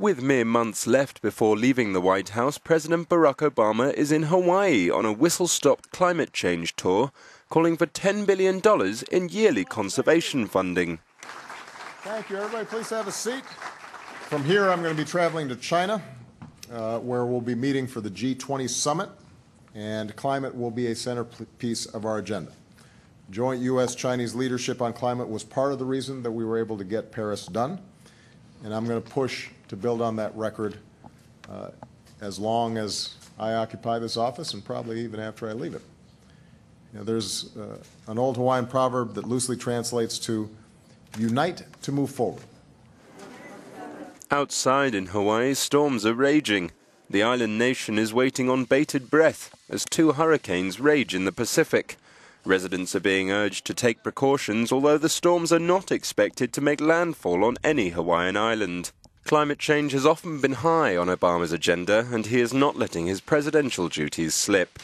With mere months left before leaving the White House, President Barack Obama is in Hawaii on a whistle stop climate change tour, calling for $10 billion in yearly conservation funding. Thank you, everybody. Please have a seat. From here, I'm going to be traveling to China, uh, where we'll be meeting for the G20 summit, and climate will be a centerpiece of our agenda. Joint U.S. Chinese leadership on climate was part of the reason that we were able to get Paris done, and I'm going to push to build on that record uh, as long as I occupy this office and probably even after I leave it. You know, there's uh, an old Hawaiian proverb that loosely translates to unite to move forward. Outside in Hawaii, storms are raging. The island nation is waiting on bated breath as two hurricanes rage in the Pacific. Residents are being urged to take precautions, although the storms are not expected to make landfall on any Hawaiian island. Climate change has often been high on Obama's agenda, and he is not letting his presidential duties slip.